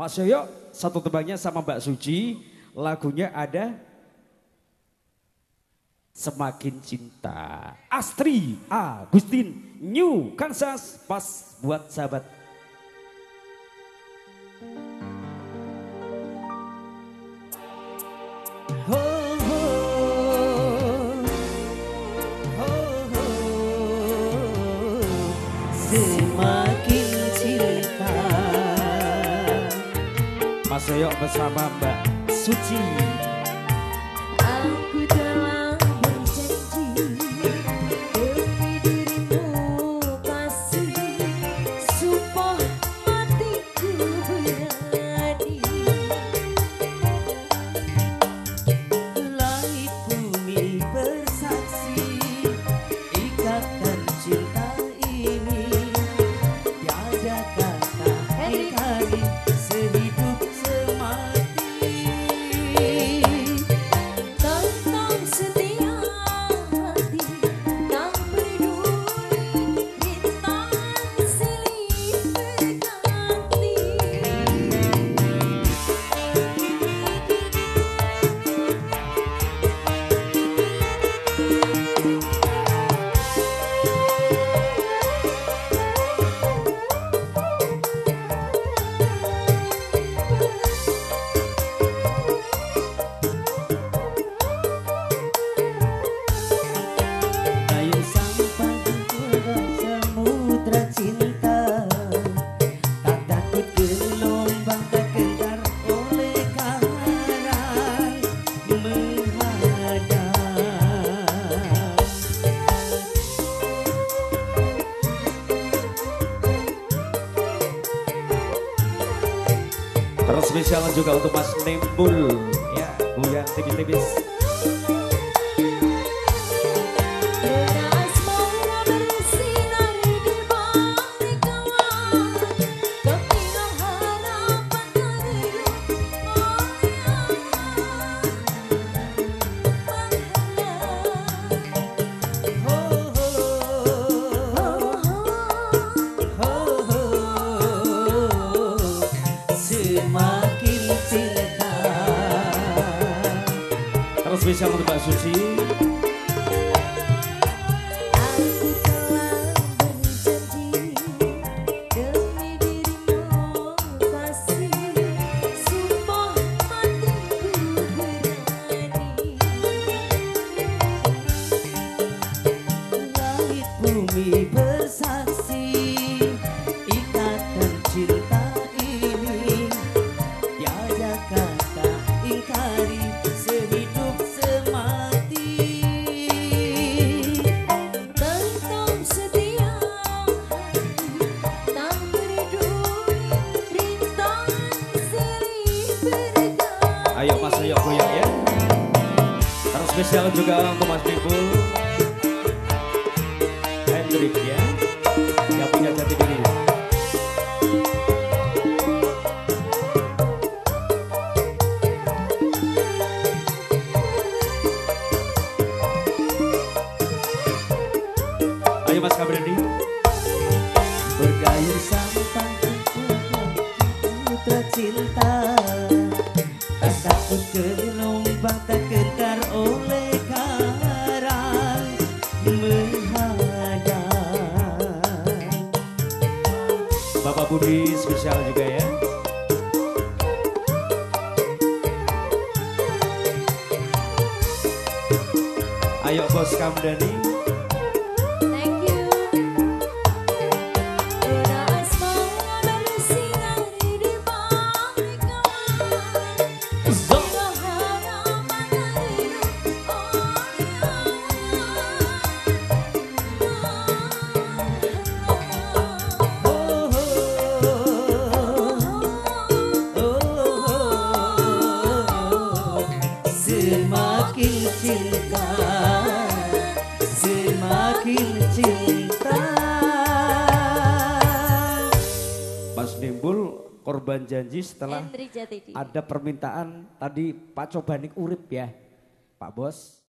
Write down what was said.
Mas Yoyo satu tebangnya sama Mbak Suci. Lagunya ada Semakin Cinta. Astri Agustin New Kansas pas buat sahabat. Semakin Yoyo bersama Mbak Suci. Terus spesial juga untuk Mas Nembul. Ya, goyang tipis-tipis. Terus spesial untuk Mbak Suci. Aku spesial juga untuk Mas Nembul. Hendrik ya. Yang punya jati diri. Ayo Mas Kabrandi. Bergair sampai putra cinta Bapak Budi spesial juga ya. Ayo Bos Kamdani. Mas Nimbul korban janji setelah ada permintaan tadi Pak Cobanik urip ya. Pak Bos.